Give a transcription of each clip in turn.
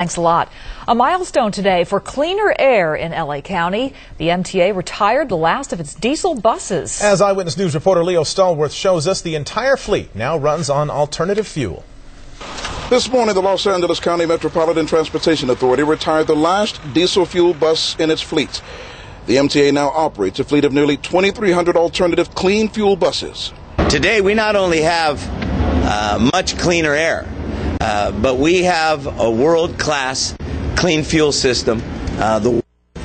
Thanks a lot. A milestone today for cleaner air in LA County. The MTA retired the last of its diesel buses. As Eyewitness News reporter Leo Stallworth shows us, the entire fleet now runs on alternative fuel. This morning, the Los Angeles County Metropolitan Transportation Authority retired the last diesel fuel bus in its fleet. The MTA now operates a fleet of nearly 2,300 alternative clean fuel buses. Today, we not only have uh, much cleaner air, uh, but we have a world class clean fuel system, uh, the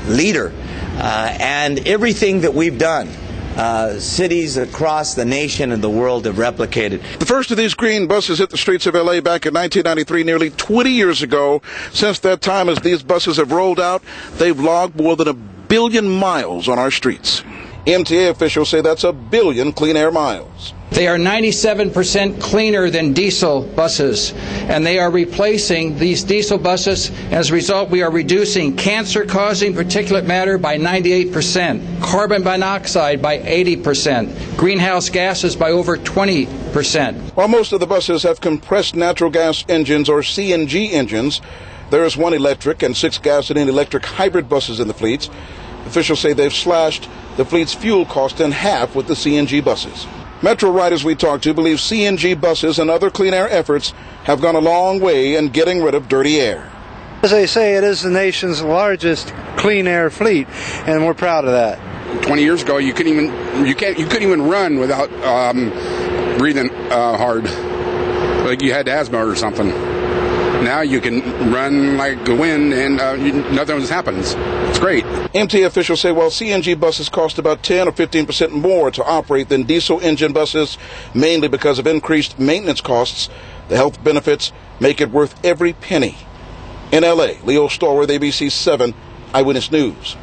leader, uh, and everything that we've done. Uh, cities across the nation and the world have replicated. The first of these green buses hit the streets of LA back in 1993, nearly 20 years ago. Since that time, as these buses have rolled out, they've logged more than a billion miles on our streets. MTA officials say that's a billion clean air miles. They are 97% cleaner than diesel buses, and they are replacing these diesel buses. As a result, we are reducing cancer causing particulate matter by 98%, carbon monoxide by 80%, greenhouse gases by over 20%. While most of the buses have compressed natural gas engines or CNG engines, there is one electric and six gasoline electric hybrid buses in the fleets. Officials say they've slashed the fleet's fuel cost in half with the CNG buses. Metro riders we talked to believe CNG buses and other clean air efforts have gone a long way in getting rid of dirty air. As they say, it is the nation's largest clean air fleet, and we're proud of that. 20 years ago, you couldn't even you can't you couldn't even run without um, breathing uh, hard, like you had asthma or something. Now you can run like the wind and uh, nothing happens. It's great. MTA officials say while CNG buses cost about 10 or 15 percent more to operate than diesel engine buses, mainly because of increased maintenance costs, the health benefits make it worth every penny. In LA, Leo Stallworth, ABC 7 Eyewitness News.